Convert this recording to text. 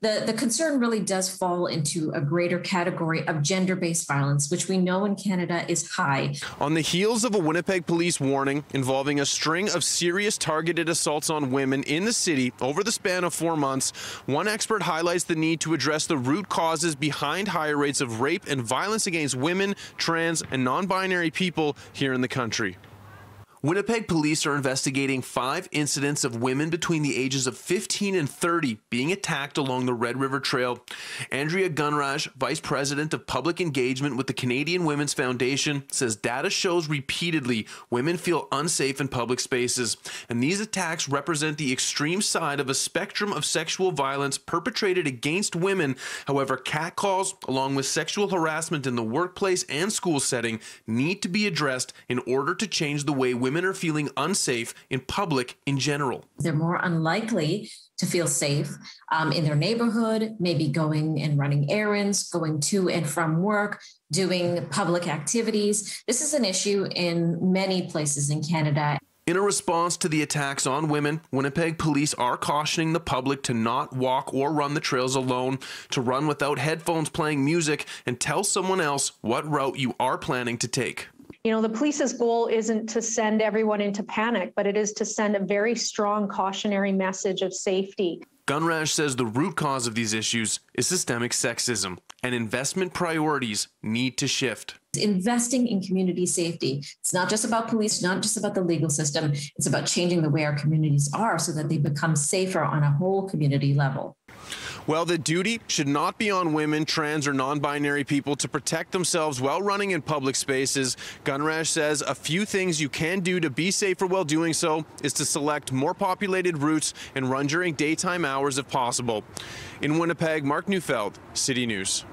the, the concern really does fall into a greater category of gender based violence, which we know in Canada is high. On the heels of a Winnipeg police warning involving a string of serious targeted assaults on women in the city over the span of four months, one expert highlights the need to address the root causes behind higher rates of rape and violence against women, trans, and non binary people here in the country. Winnipeg police are investigating five incidents of women between the ages of 15 and 30 being attacked along the Red River Trail. Andrea Gunraj, Vice President of Public Engagement with the Canadian Women's Foundation, says data shows repeatedly women feel unsafe in public spaces, and these attacks represent the extreme side of a spectrum of sexual violence perpetrated against women. However, catcalls, along with sexual harassment in the workplace and school setting, need to be addressed in order to change the way women women are feeling unsafe in public in general. They're more unlikely to feel safe um, in their neighborhood, maybe going and running errands, going to and from work, doing public activities. This is an issue in many places in Canada. In a response to the attacks on women, Winnipeg police are cautioning the public to not walk or run the trails alone, to run without headphones playing music, and tell someone else what route you are planning to take. You know, the police's goal isn't to send everyone into panic, but it is to send a very strong cautionary message of safety. Gunraj says the root cause of these issues is systemic sexism, and investment priorities need to shift. Investing in community safety. It's not just about police, not just about the legal system. It's about changing the way our communities are so that they become safer on a whole community level. Well, the duty should not be on women, trans, or non binary people to protect themselves while running in public spaces. Gunraj says a few things you can do to be safer while doing so is to select more populated routes and run during daytime hours if possible. In Winnipeg, Mark Neufeld, City News.